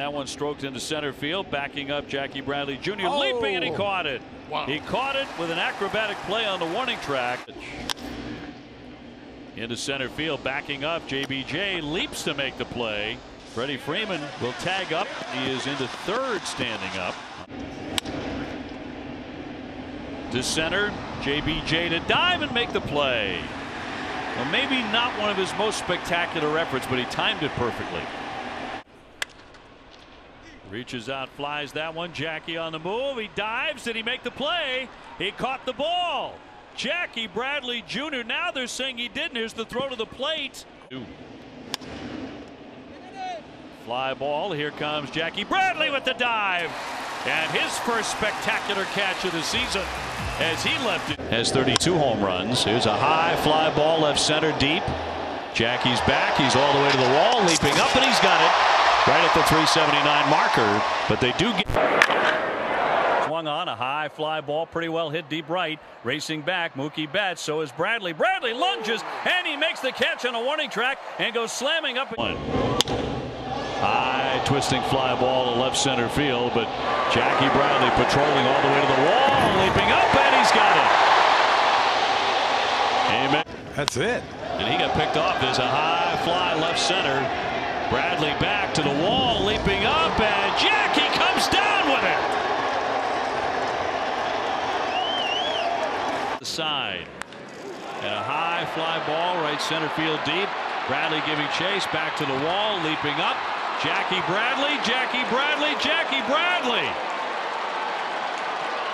that one stroked into center field, backing up Jackie Bradley Jr. Oh. leaping and he caught it. Wow. He caught it with an acrobatic play on the warning track. Into center field, backing up. JBJ leaps to make the play. Freddie Freeman will tag up. He is into third standing up. To center, JBJ to dive and make the play. Well, maybe not one of his most spectacular efforts, but he timed it perfectly. Reaches out, flies that one. Jackie on the move. He dives. Did he make the play? He caught the ball. Jackie Bradley Jr. Now they're saying he didn't. Here's the throw to the plate. Fly ball. Here comes Jackie Bradley with the dive. And his first spectacular catch of the season as he left it. Has 32 home runs. Here's a high fly ball left center deep. Jackie's back. He's all the way to the wall, leaping up, and he's got it right at the 379 marker. But they do get. Swung on a high fly ball, pretty well hit deep right. Racing back, Mookie Betts. So is Bradley. Bradley lunges and he makes the catch on a warning track and goes slamming up. One. High twisting fly ball to left center field, but Jackie Bradley patrolling all the way to the wall, leaping up, and he's got it. Amen. That's it. And he got picked off. There's a high fly left center. Bradley back to the wall, leaping up, and Jackie comes down with it. The side. And a high fly ball right center field deep. Bradley giving chase back to the wall, leaping up. Jackie Bradley, Jackie Bradley, Jackie Bradley.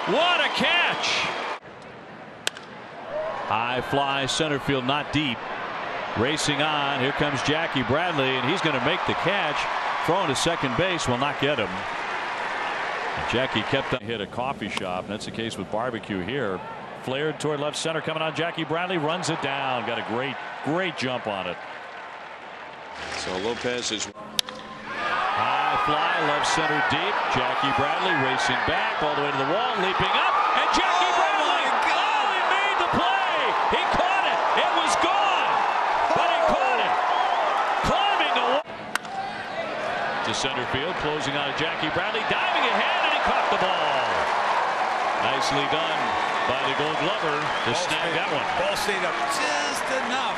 What a catch. High fly center field, not deep. Racing on. Here comes Jackie Bradley, and he's going to make the catch. Throwing to second base will not get him. Jackie kept on hit a coffee shop, and that's the case with barbecue here. Flared toward left center, coming on Jackie Bradley, runs it down. Got a great, great jump on it. So Lopez is high fly, left center deep. Jackie Bradley racing back all the way to the wall, leaping up, and Jackie Bradley. Oh, he made the play. He caught it. It was gone, but he caught it. Climbing the wall to center field, closing on Jackie Bradley, diving ahead, and he caught the ball. Nicely done by the Gold Glover to snag that one. Ball stayed up just enough.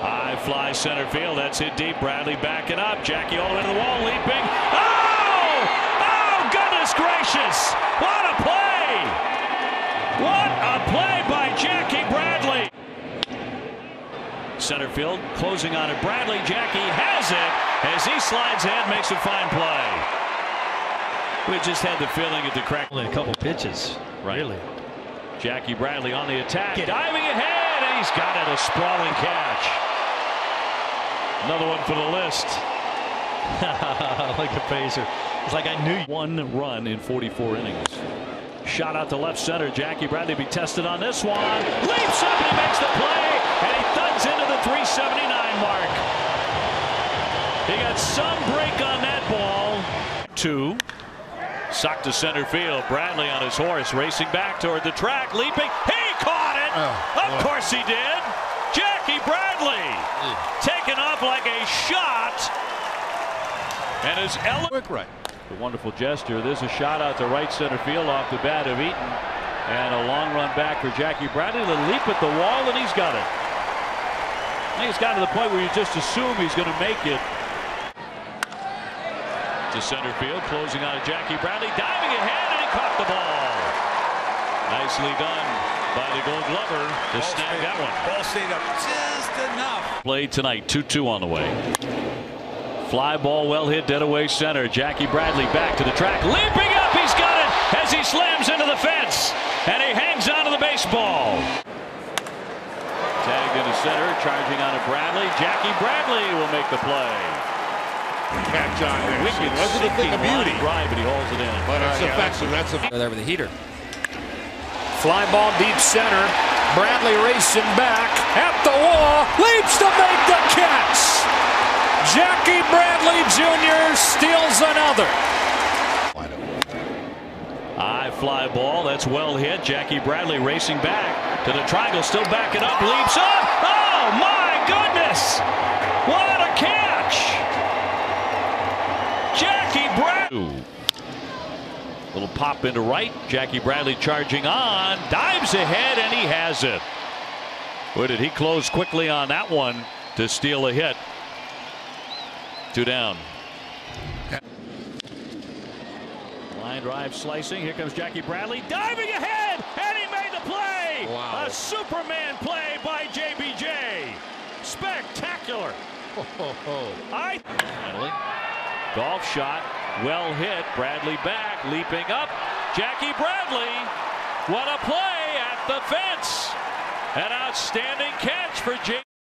High fly center field. That's hit deep. Bradley backing up. Jackie all the way to the wall, leaping. Center field closing on it. Bradley. Jackie has it as he slides ahead, makes a fine play. We just had the feeling at the crack. Only a couple pitches. Right. Really. Jackie Bradley on the attack, diving ahead, and he's got it. A sprawling catch. Another one for the list. like a phaser. It's like I knew. One run in 44 innings. Shot out to left center. Jackie Bradley be tested on this one. Leaps up and he makes the play. And he thuds into the 379 mark. He got some break on that ball. Two. Sock to center field. Bradley on his horse racing back toward the track. Leaping. He caught it. Oh, of boy. course he did. Jackie Bradley taken off like a shot. And his ele- Quick right. a wonderful gesture. There's a shot out to right center field off the bat of Eaton. And a long run back for Jackie Bradley. The leap at the wall, and he's got it. I think it's gotten to the point where you just assume he's going to make it. To center field, closing on Jackie Bradley, diving ahead, and he caught the ball. Nicely done by the Gold Glover to Ball snag stayed- that one. Ball stayed up just enough. Played tonight, 2-2 on the way. Fly ball well hit dead away center. Jackie Bradley back to the track. Leaping up, he's got it as he slams into the fence. And he hangs onto the baseball. Tagged into center, charging on to Bradley. Jackie Bradley will make the play. Catch on there. Wicked wasn't a thing of beauty. drive, but he hauls it in. But uh, that's yeah, effective. That's a there with the heater. Fly ball deep center. Bradley racing back at the wall. Leaps to make the catch. Jackie Bradley Jr. steals another. High fly ball, that's well hit. Jackie Bradley racing back the triangle, still backing up, leaps up. Oh, my goodness! What a catch! Jackie Bradley. Little pop into right. Jackie Bradley charging on. Dives ahead, and he has it. Boy, did he close quickly on that one to steal a hit. Two down. Line drive slicing. Here comes Jackie Bradley diving ahead, and he made the play. Wow. A Superman play by JBJ. Spectacular. I finally golf shot well hit. Bradley back leaping up. Jackie Bradley. What a play at the fence. An outstanding catch for J.